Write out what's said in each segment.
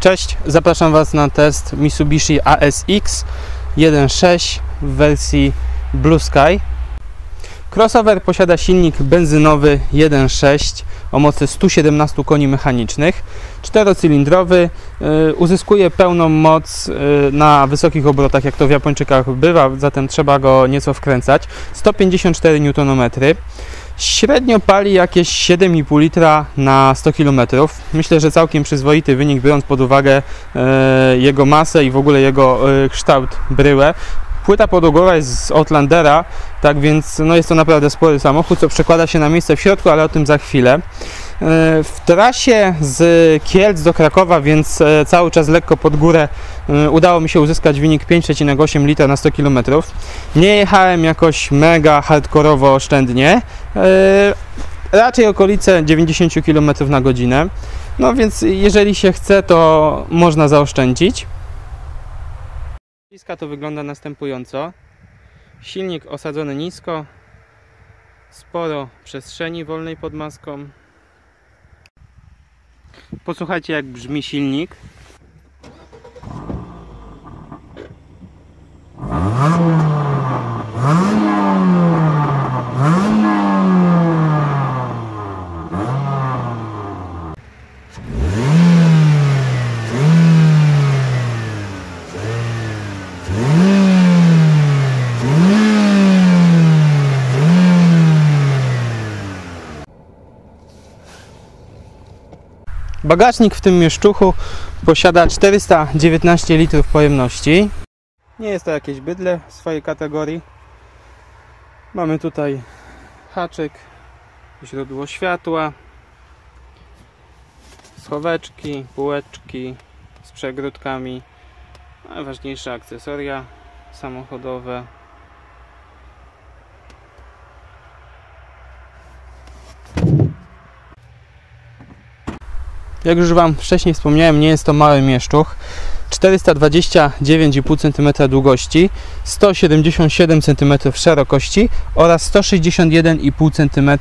Cześć, zapraszam Was na test Mitsubishi ASX 1.6 w wersji Blue Sky. Crossover posiada silnik benzynowy 1.6 o mocy 117 koni mechanicznych, czterocylindrowy, y, uzyskuje pełną moc y, na wysokich obrotach, jak to w Japończykach bywa, zatem trzeba go nieco wkręcać. 154 Nm. Średnio pali jakieś 7,5 litra na 100 km. Myślę, że całkiem przyzwoity wynik, biorąc pod uwagę e, jego masę i w ogóle jego e, kształt bryłę. Płyta podłogowa jest z Outlandera, tak więc no jest to naprawdę spory samochód, co przekłada się na miejsce w środku, ale o tym za chwilę. E, w trasie z Kielc do Krakowa, więc e, cały czas lekko pod górę e, udało mi się uzyskać wynik 5,8 litra na 100 km. Nie jechałem jakoś mega hardkorowo oszczędnie, raczej okolice 90 km na godzinę. No więc jeżeli się chce, to można zaoszczędzić. Bliska to wygląda następująco. Silnik osadzony nisko, sporo przestrzeni wolnej pod maską. Posłuchajcie jak brzmi silnik. Bagażnik w tym mieszczuchu posiada 419 litrów pojemności. Nie jest to jakieś bydle w swojej kategorii. Mamy tutaj haczyk, źródło światła, schoweczki, półeczki z przegródkami, najważniejsze akcesoria samochodowe, Jak już Wam wcześniej wspomniałem, nie jest to mały mieszczuch. 429,5 cm długości, 177 cm szerokości oraz 161,5 cm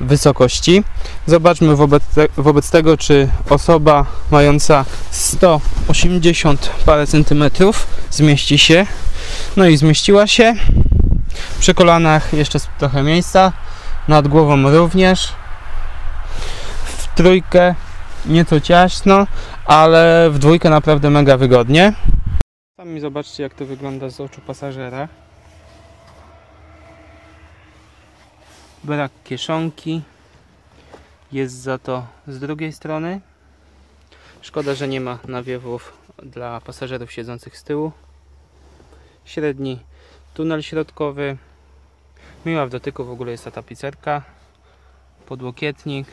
wysokości. Zobaczmy wobec, te, wobec tego, czy osoba mająca 180 parę centymetrów zmieści się. No i zmieściła się. Przy kolanach jeszcze trochę miejsca, nad głową również. W trójkę nieco ciasno, ale w dwójkę naprawdę mega wygodnie. Sami zobaczcie jak to wygląda z oczu pasażera. Brak kieszonki. Jest za to z drugiej strony. Szkoda, że nie ma nawiewów dla pasażerów siedzących z tyłu. Średni tunel środkowy. Miła w dotyku w ogóle jest ta tapicerka. Podłokietnik.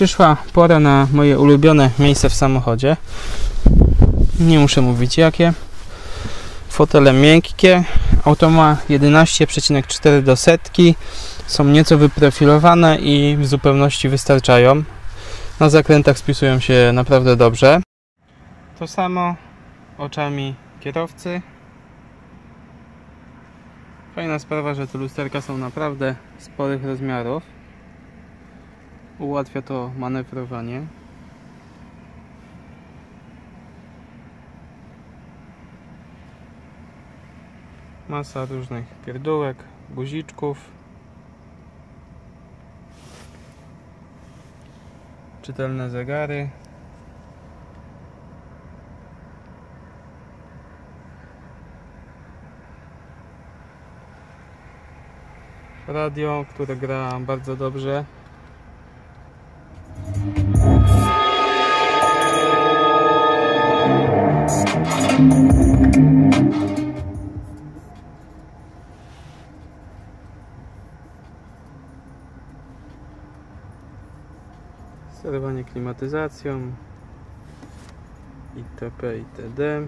Przyszła pora na moje ulubione miejsce w samochodzie. Nie muszę mówić jakie. Fotele miękkie. Auto ma 11,4 do setki. Są nieco wyprofilowane i w zupełności wystarczają. Na zakrętach spisują się naprawdę dobrze. To samo oczami kierowcy. Fajna sprawa, że te lusterka są naprawdę sporych rozmiarów ułatwia to manewrowanie. Masa różnych pierdółek, guziczków. Czytelne zegary. Radio, które gra bardzo dobrze. Klimatyzacją itp. itd.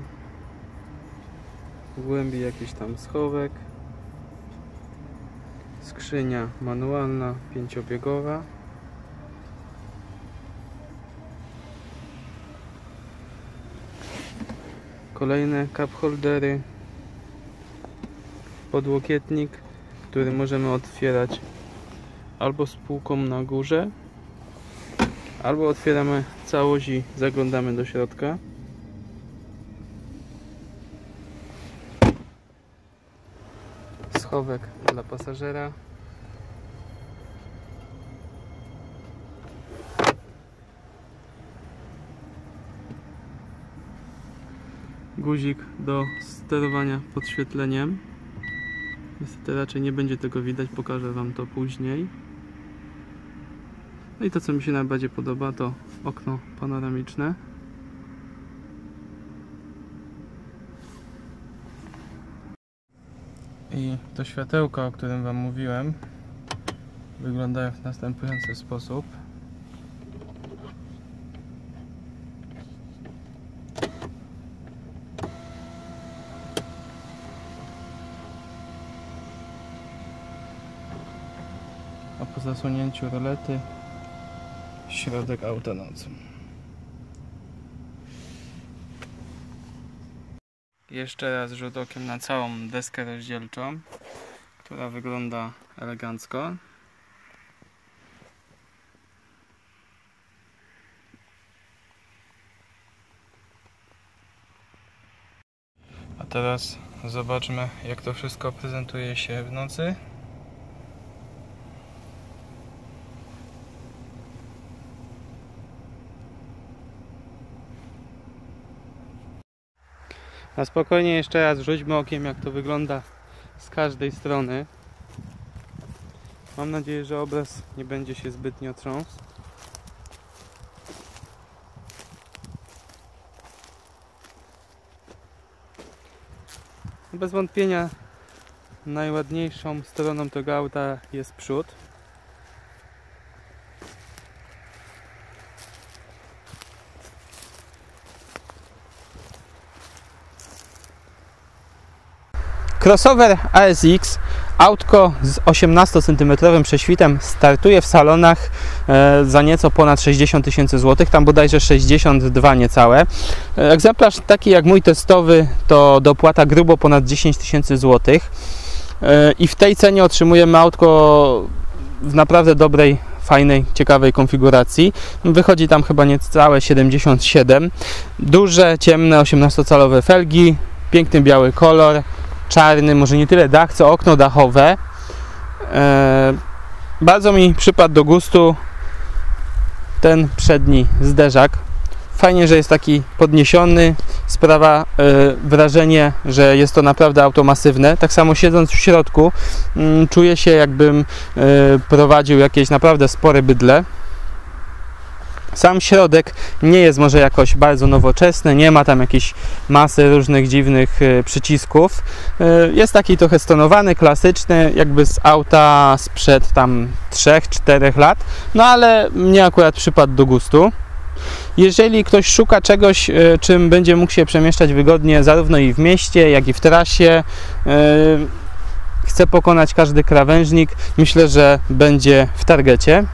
W głębi jakiś tam schowek. Skrzynia manualna, pięciobiegowa. Kolejne cup holdery. Podłokietnik, który możemy otwierać albo z półką na górze, albo otwieramy całość i zaglądamy do środka. Schowek dla pasażera. Guzik do sterowania podświetleniem. Niestety raczej nie będzie tego widać, pokażę Wam to później. No i to co mi się najbardziej podoba to okno panoramiczne. I to światełko, o którym Wam mówiłem, wyglądają w następujący sposób. A po zasunięciu rolety środek auta nocą. Jeszcze raz rzut okiem na całą deskę rozdzielczą, która wygląda elegancko. A teraz zobaczmy jak to wszystko prezentuje się w nocy. Na spokojnie jeszcze raz rzućmy okiem jak to wygląda z każdej strony. Mam nadzieję, że obraz nie będzie się zbytnio trząsł. Bez wątpienia najładniejszą stroną tego auta jest przód. Crossover ASX, autko z 18 cm prześwitem startuje w salonach e, za nieco ponad 60 tysięcy złotych, tam bodajże 62 niecałe. E, Egzemplarz taki jak mój testowy to dopłata grubo ponad 10 tysięcy złotych E, i w tej cenie otrzymujemy autko w naprawdę dobrej, fajnej, ciekawej konfiguracji. Wychodzi tam chyba niecałe 77. Duże, ciemne, 18-calowe felgi, piękny biały kolor, czarny, może nie tyle dach, co okno dachowe. E, bardzo mi przypadł do gustu ten przedni zderzak. Fajnie, że jest taki podniesiony, sprawia e, wrażenie, że jest to naprawdę auto masywne. Tak samo siedząc w środku, mm, czuję się jakbym e, prowadził jakieś naprawdę spore bydle. Sam środek nie jest może jakoś bardzo nowoczesny, nie ma tam jakiejś masy różnych dziwnych e, przycisków. E, Jest taki trochę stonowany, klasyczny, jakby z auta sprzed tam 3-4 lat, no ale mnie akurat przypadł do gustu. Jeżeli ktoś szuka czegoś, e, czym będzie mógł się przemieszczać wygodnie zarówno i w mieście, jak i w trasie, chce pokonać każdy krawężnik, myślę, że będzie w targecie.